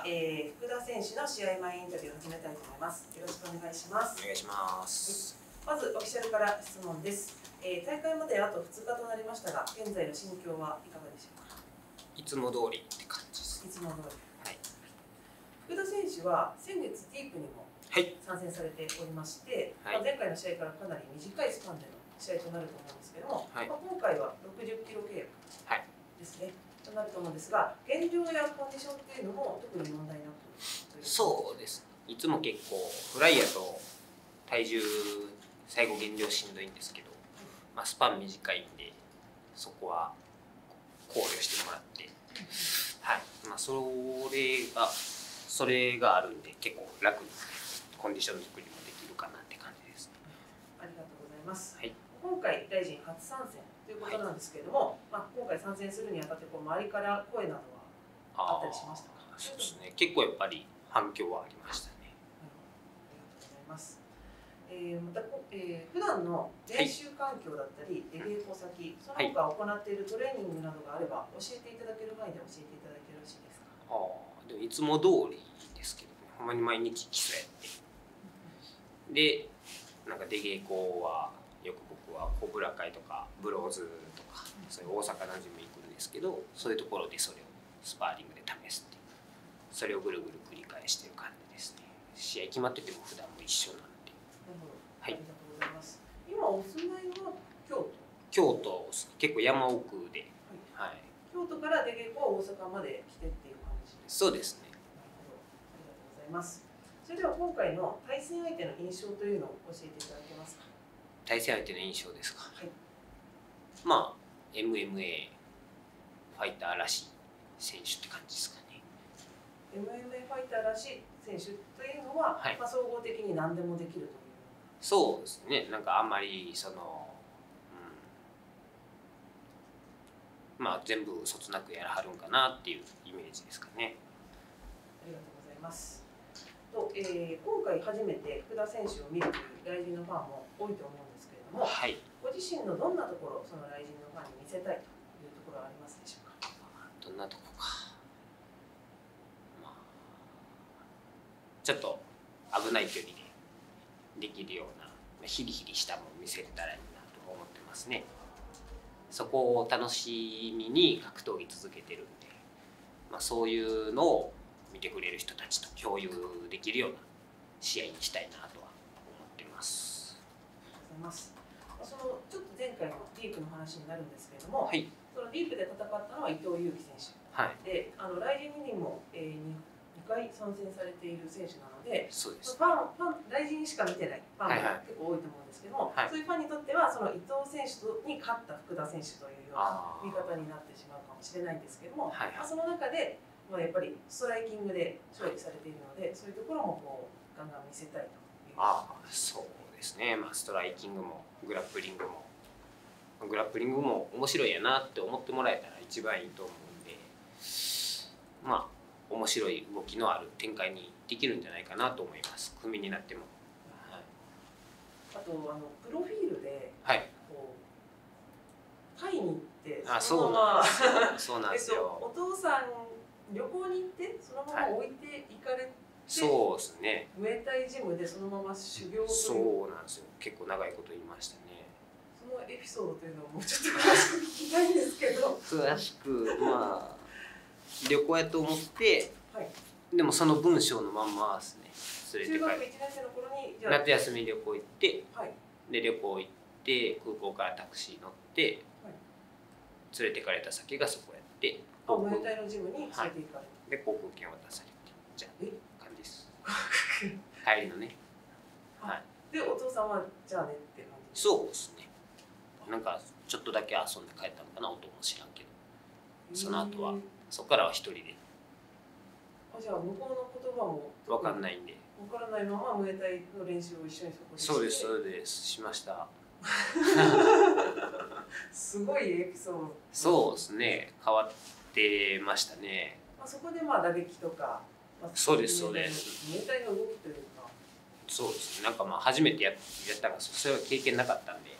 は、えー、福田選手の試合前インタビューを始めたいと思います。よろしくお願いします。お願いします。まずオフィシャルから質問です。えー、大会まであと2日となりましたが、現在の心境はいかがでしょうか？いつも通りって感じです。いつも通り。はい。福田選手は先月ディープにもはい。参戦されておりまして、はいまあ、前回の試合からかなり短いスパンでの試合となると思うんですけども、はいまあ、今回は60キロ契約はいですね、となると思うんですが、現状やコンディションっていうのも特に問題なくそうです。いつも結構フライヤーと体重最後減量しんどいんですけど、まあスパン短いんでそこは考慮してもらって、はい。まあそれがそれがあるんで結構楽にコンディション作りもできるかなって感じです。ありがとうございます。はい今回大臣初参戦ということなんですけれども、まあ今回参戦するにあたってこう周りから声などはあったりしましたか？そうですね。結構やっぱり反響はありましたね。ありがとうございます。えー、またこ、えー、普段の練習環境だったり、出稽古先、その他行っているトレーニングなどがあれば、教えていただける範囲で教えていただけよろしいですか？ああ、でもいつも通りですけどね。ほんまに毎日基礎やって。で、なんか出稽古ははコブラ会とかブローズとかそういう大阪なじみ行くんですけどそういうところでそれをスパーリングで試すっていうそれをぐるぐる繰り返してる感じですね試合決まってても普段も一緒なんで。はいありがとうございます。今お住まいは京都？京都結構山奥ではい京都から出稽古は大阪まで来てっていう感じです。そうですね。ありがとうございます。それでは今回の対戦相手の印象というのを教えていただけますか？対戦相手の印象ですか、はい。まあ MMA ファイターらしい選手って感じですかね。MMA ファイターらしい選手というのは、はい。まあ総合的に何でもできるという。そうですね。なんかあんまりその、うん、まあ全部そつなくやらはるんかなっていうイメージですかね。ありがとうございます。と、えー今回初めて福田選手を見るという来人のファンも多いと思うんども、はいご自身のどんなところをその来人のファンに見せたいというところはありますでしょうか？どんなとこか、まあ、ちょっと危ない距離でできるようなまあヒリヒリしたものを見せれたらいいなと思ってますねそこを楽しみに格闘技続けてるんで、まあ、そういうのを見てくれる人たちと共有できるような試合にしたいなとは思ってますありがとうございます。まあそのちょっと前回のディープの話になるんですけれども、はい。そのディープで戦ったのは伊藤有希選手。はい。で、あの来人にも、えー、2, 回参戦されている選手なので、そうです。ファンファン来人しか見てないファンはい。はいが結構多いと思うんですけども、はい。そういうファンにとってはその伊藤選手に勝った福田選手というような見方になってしまうかもしれないんですけども、はいはい。まあ、その中で、まあ、やっぱりストライキングで勝利されているので、そういうところもこうガンガン見せたいという。ああそうですね、まあ、ストライキングもグラップリングも。グラップリングも面白いやなって思ってもらえたら一番いいと思うんで。まあ面白い動きのある展開にできるんじゃないかなと思います。組になっても。はい、あとあのプロフィールではい、こうタイに行ってあそのまま。そうなんえっと、ですよ、お父さん旅行に行ってそのまま置いて行かれて、そうですね。ムエタイジムでそのまま修行そうなんですよ。結構長いこと言いましたね。そのエピソードというのをもうちょっと詳しく聞きたいんですけど。詳しくまあ 旅行やと思ってはい。でもその文章のまんまですね。連れて中学帰1年生の頃にじゃあ夏休み旅行行ってはい。で旅行行って空港からタクシー乗って、連れてかれた先がそこやってあムエタイのジムに連れて行かれた、で航空券渡されてじゃあ。え？帰りのね。はい。でお父さんはじゃあねって感じ？そうですね。なんかちょっとだけ遊んで帰ったのかな音も知らんけど。その後はそこからは一人で。あじゃあ向こうの言葉も分かんないんで。分からないままムエタイの練習を一緒にそこでそうですそうです。しました。すごいエピソード。そうですね。変わってましたね。まあ、そこでまあ打撃とか、まあ、そうですそうです。そうですね。なんかまあ初めてややったからそれは経験なかったんで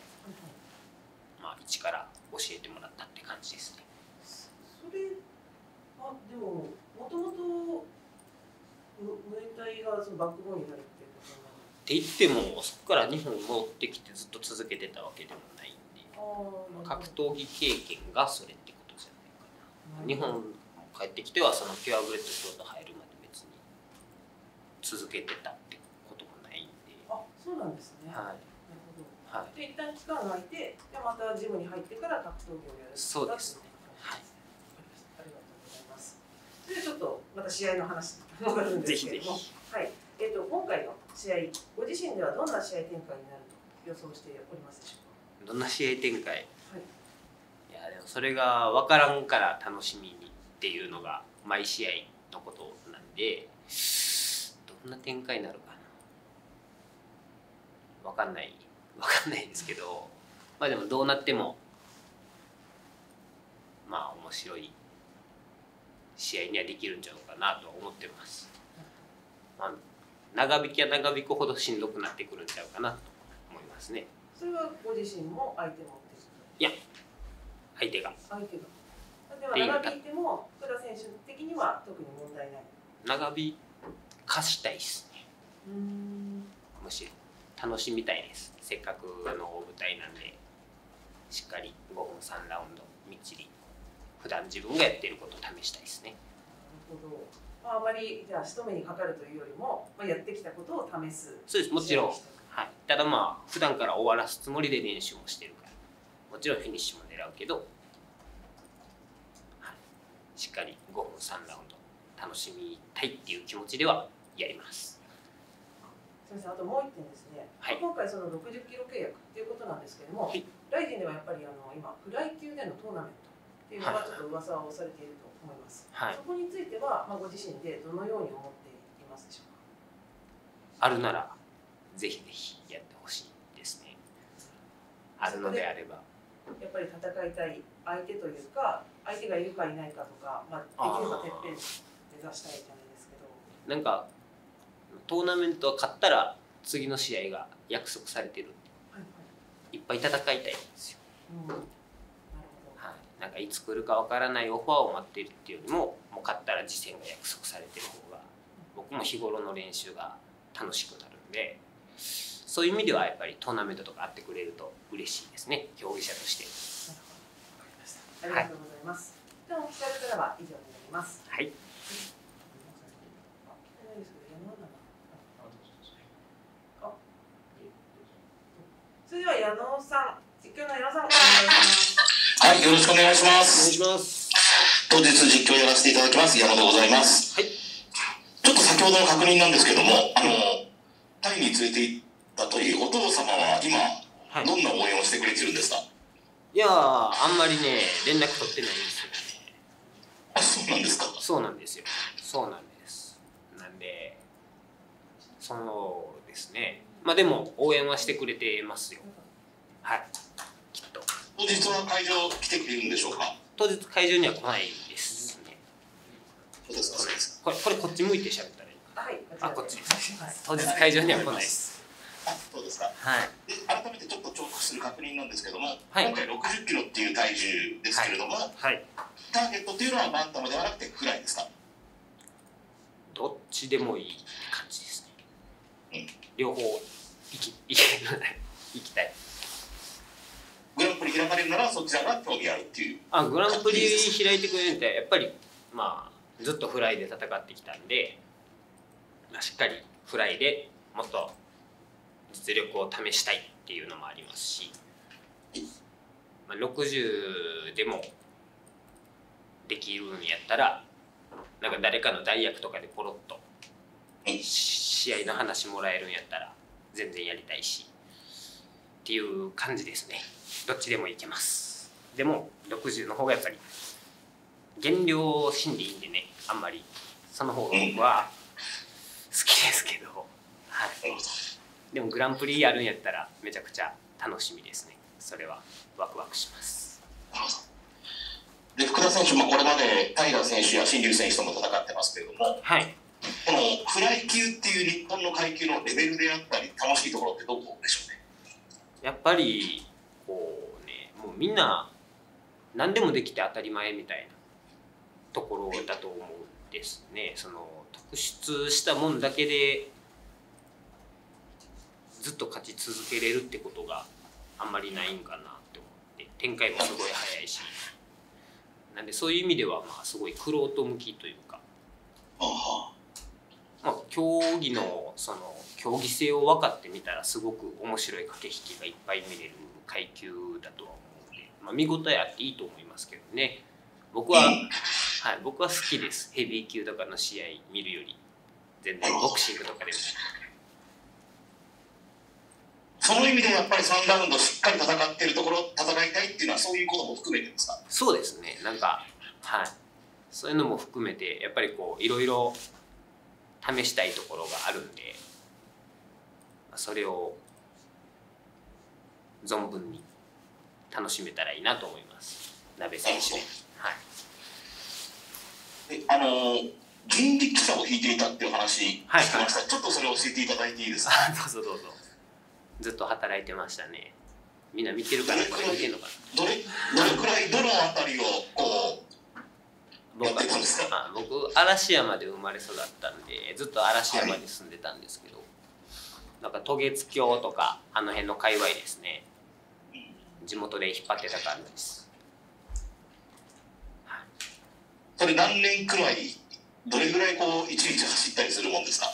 まあ一から教えてもらったって感じですね。それあでももともとりがそのバックボーンになるっていうことって言ってもそこから日本に戻ってきてずっと続けてたわけでもないんであ格闘技経験がそれってことじゃないかな日本帰ってきてはそのピュアブレッドショート入る続けてたってこともないんで。あそうなんですね、はい。なるほど。はい。で一旦期間が空いてでまたジムに入ってから格闘技をやるそうですね。はい。ありがとうございます。それでちょっとまた試合の話に戻るんですけれども。ぜひぜはい。えっ、と今回の試合ご自身ではどんな試合展開になると予想しておりますでしょうどんな試合展開？かはい。いやでもそれが分からんから楽しみにっていうのが毎試合のことなんで。どんな展開になるかな。分かんない。分かんないですけどまあでもどうなってもまあ面白い試合にはできるんちゃうかなとは思ってます。まあ、長引きは長引くほどしんどくなってくるんちゃうかなと思いますね。それはご自身も相手もいや相手が。相手が。では長引いても福田選手的には特に問題ない。長引かしたいですね。うんむしろ楽しみたいです。せっかくの大舞台なんでしっかり5分3ラウンドみっちり普段自分がやってることを試したいですね。なるほど、まあ、あまりじゃあ仕留めにかかるというよりも、まあ、やってきたことを試す。そうです。もちろん。はい、ただまあ普段から終わらすつもりで練習もしてるから。もちろんフィニッシュも狙うけど、はい、しっかり5分3ラウンド楽しみたいっていう気持ちではやります。すみませんあともう一点ですね、はい。今回その60キロ契約っていうことなんですけれども、はい。ライジンではやっぱりあの今フライ級でのトーナメントっていうのがちょっと噂をされていると思います、はい。そこについては、まあ、ご自身でどのように思っていますでしょうか？あるならぜひぜひやってほしいですね。あるのであれば。やっぱり戦いたい相手というか相手がいるかいないかとか、まあ、できればてっぺん目指したいじゃないですけど。なんかトーナメントは勝ったら次の試合が約束されてる。はいはいいっぱい戦いたいんですよ。うん、はい、なんかいつ来るかわからないオファーを待っているっていうよりももう勝ったら次戦が約束されてる方が僕も日頃の練習が楽しくなるんでそういう意味ではやっぱりトーナメントとかあってくれると嬉しいですね。競技者として。ありがとうございます、ではオフィシャルからは以上になります。はいあ聞いてないですけど山田あそれでは矢野さん実況の矢野さんお願いします。はい、よろしくお願いしまお願いす。します。当日実況やらせていただきます、矢野でございます。はい。ちょっと先ほどの確認なんですけども、あの、タイに連れて行ったというお父様は今、はい。どんな応援をしてくれてるんですか？いやーあんまりね連絡取ってないんですよね。あ、そうなんですか？そうなんですよ。そうなんです。なんでそのですねまあでも応援はしてくれてますよ。はい。きっと。当日は会場来てくれるんでしょうか？当日会場には来ないですね。そうですか、そうですこれこれこっち向いて喋ったらいいはいあこっちはい。当日会場には来ないです。あ、そうですか。はい。で、改めてちょっと重複する確認なんですけども、はい。今回60キロっていう体重ですけれども、はい。ターゲットっていうのはバンタムではなくてフライですか？どっちでもいい両方行き行け行きたいグランプリ開かれるならそちらが興味あるっていう。あグランプリ開いてくれるってやっぱりまあずっとフライで戦ってきたんで、まあ、しっかりフライでもっと実力を試したいっていうのもありますし、まあ、60でもできるんやったらなんか誰かの代役とかでポロッと試合の話もらえるんやったら全然やりたいしっていう感じですね。どっちでもいけます。でも60の方がやっぱり減量しんでいいんでねあんまり。その方が僕は好きですけど、はい。でもグランプリやるんやったらめちゃくちゃ楽しみですね。それはワクワクします。で、福田選手もこれまで平選手や新竜選手とも戦ってますけれども、はいこのフライ級っていう日本の階級のレベルであったり、楽しいところってどこでしょうね？やっぱりこうねもうみんな何でもできて当たり前みたいなところだと思うんですね。その特出したもんだけでずっと勝ち続けれるってことがあんまりないんかなって思って展開もすごい早いし。なんでそういう意味ではまあすごい玄人向きというか、あはまあ、競技のその競技性を分かってみたらすごく面白い駆け引きがいっぱい見れる階級だとは思うので、まあ、見応えあっていいと思いますけどね。僕は、はい、僕は好きです。ヘビー級とかの試合見るより全然ボクシングとかでも。その意味でやっぱり3ラウンドしっかり戦ってるところ戦いたいっていうのはそういうことも含めてですか？そうですね。なんかはい。そういうのも含めてやっぱりこういろいろ試したいところがあるんでそれを存分に楽しめたらいいなと思います。鍋選手ではい。であのー人力車を引いていたっていう話聞きまはいした、はいちょっとそれを教えていただいていいですか？あどうぞどうぞ。ずっと働いてましたね。みんな見てるかな？どれどれくらいどのあたりをこうや僕ってたんですか？あ僕嵐山で生まれ育ったんでずっと嵐山に住んでたんですけど、なんか渡月橋とかあの辺の界隈ですね。地元で引っ張ってた感じです。それ何年くらいどれぐらいこう一日走ったりするもんですか？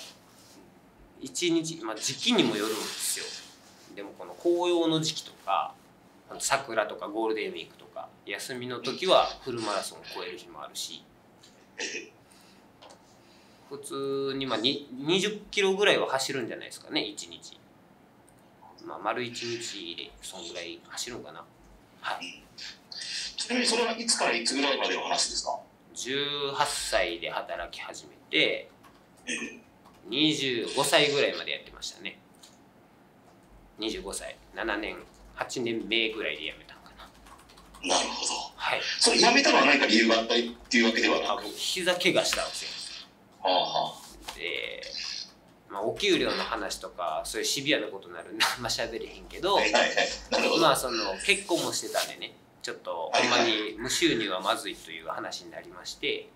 一日、まあ、時期にもよるんですよ。でもこの紅葉の時期とかあの桜とかゴールデンウィークとか休みの時はフルマラソンを超える日もあるし。普通にまあに20キロぐらいは走るんじゃないですかね1日。まあ丸1日でそんぐらい走るのかな。はい。ちなみにそれはいつからいつぐらいまでの話ですか？18歳で働き始めて25歳ぐらいまでやってましたね。25歳。7年8年目ぐらいで辞めたんかな。なるほど。はい。それやめたのは何か理由があったりっていうわけではなく？あ僕膝怪我したんですよ。はあはで、まあ、お給料の話とかそういうシビアなことになるんであんま喋れへんけどあはいはいはい。なるほど、まあその結婚もしてたんでねちょっとほんまに無収入はまずいという話になりまして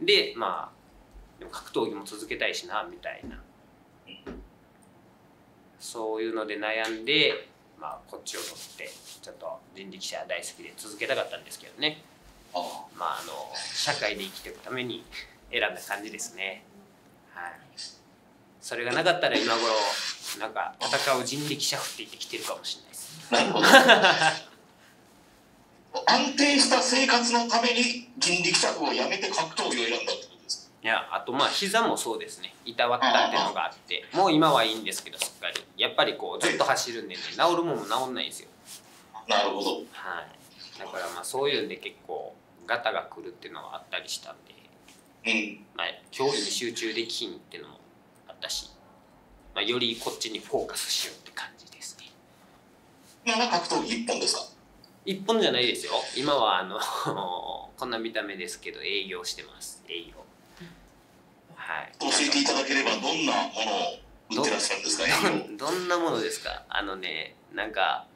でまあでも格闘技も続けたいしなみたいな。そういうので悩んでまあこっちを取ってちょっと人力車大好きで続けたかったんですけどね。あまああの社会で生きていくために選んだ感じですね。はい。それがなかったら今頃なんか戦う人力車振っていってきてるかもしれないです。なるほど。安定した生活のために人力車をやめて格闘技を選んだといやあとまあ膝もそうですね。いたわったっていうのがあってもう今はいいんですけどすっかり。やっぱりこうずっと走るんでね治るもんも治んないんですよ。かなるほど。はい。だからまあそういうんで結構ガタが来るっていうのはあったりしたんで、うん。まあ、競技に集中できひんっていうのもあったし、まあ、よりこっちにフォーカスしようって感じですね。今は格闘技一本ですか？一本じゃないですよ。今はあの こんな見た目ですけど営業してます。営業。はい教えていただければどんなものを売ってらっしゃるんですか？どんなものですか？あのねなんか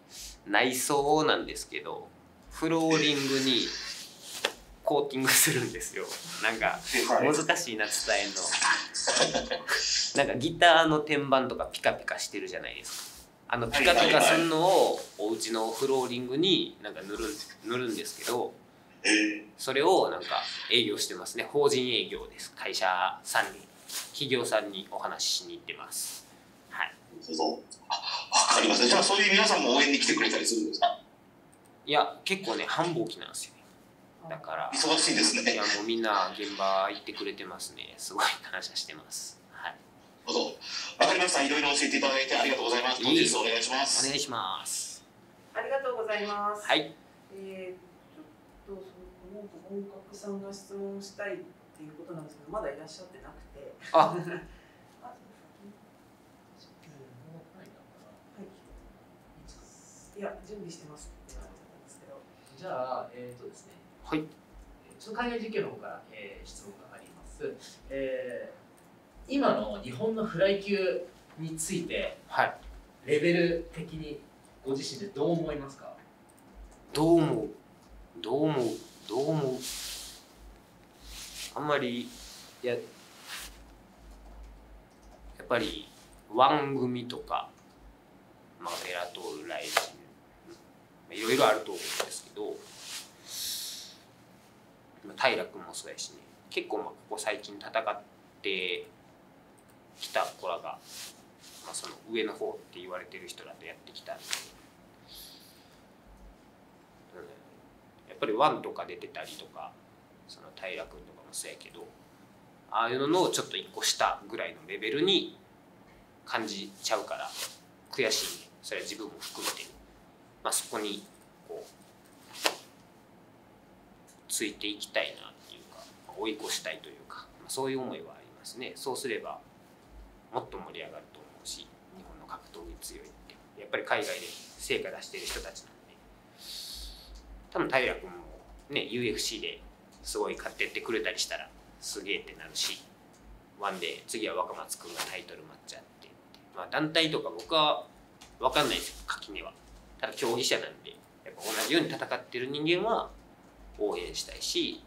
内装なんですけどフローリングにコーティングするんですよ。なんかはい。難しいな伝えんの。なんかギターの天板とかピカピカしてるじゃないですか。あのピカピカするのをお家のフローリングになんか塗る塗るんですけどえーそれをなんか営業してますね。法人営業です。会社さんに企業さんにお話ししに行ってます。はい。そうそう。あわかりました。じゃあそういう皆さんも応援に来てくれたりするんですか？いや結構ね繁忙期なんですよね。だから忙しいですね。いやもうみんな現場行ってくれてますね。すごい感謝してます。はい。どうぞわかりました。いろいろ教えていただいてありがとうございます。本日お願いしまおす願いします。ありがとうございます。はい。えー、とその本格さんが質問したいっていうことなんですけど、まだいらっしゃってなくて。あ。あい。や準備してますって言われてたんですけど。じゃあ、えっ、とですね、はい。えーちょっと海外実況の方から、えー質問があります。えー今の日本のフライ級について、はい。レベル的にご自身でどう思いますか？どう思う？どう思う？どう思う？あんまりややっぱりワン組とか、まあ、ベラトールライジンまあいろいろあると思うんですけどまあ平君もそうやしね。結構まあここ最近戦ってきた子らが、まあ、その上の方って言われてる人らとやってきたんで、うん、やっぱりワンとか出てたりとかその平君とかもそうやけどああいうののちょっと一個下ぐらいのレベルに感じちゃうから悔しいね。それは自分も含めて、まあ、そこにこうついていきたいなっていうか追い越したいというか、まあ、そういう思いはありますね。そうすればもっと盛り上がると思うし日本の格闘技強いって。やっぱり海外で成果出してる人たちなんで多分平君もね UFC ですごい勝ってってくれたりしたらすげえってなるしワンで次は若松君がタイトルマッチあってまあ団体とか僕は分かんないですよ垣根は。ただ競技者なんでやっぱ同じように戦ってる人間は応援したいし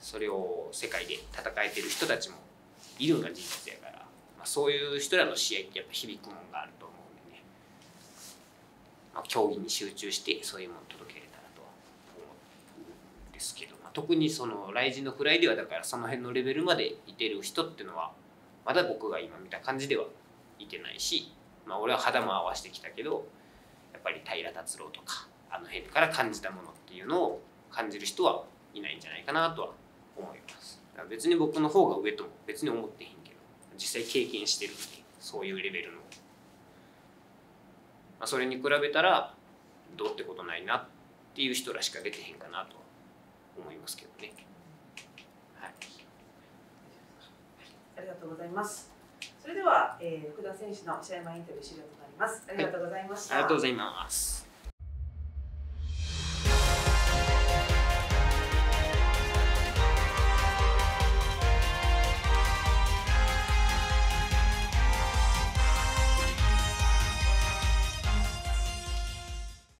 それを世界で戦えてる人たちもいるのが事実やから、まあ、そういう人らの試合ってやっぱ響くもんがあると思うんでね、まあ、競技に集中してそういうもの届けれたらとは思うんですけど、まあ、特にそのライジンのフライではだからその辺のレベルまでいてる人っていうのはまだ僕が今見た感じではいてないし、まあ、俺は肌も合わせてきたけどやっぱり平達郎とかあの辺から感じたものっていうのを感じる人はいないんじゃないかなとは思います。別に僕の方が上とも別に思ってへんけど実際経験してるんでそういうレベルの、まあ、それに比べたらどうってことないなっていう人らしか出てへんかなと思いますけどねはいありがとうございます。それでは、えー、福田選手の試合前インタビュー終了となります。ありがとうございました。ありがとうございます